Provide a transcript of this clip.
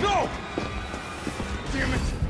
No! Damn it!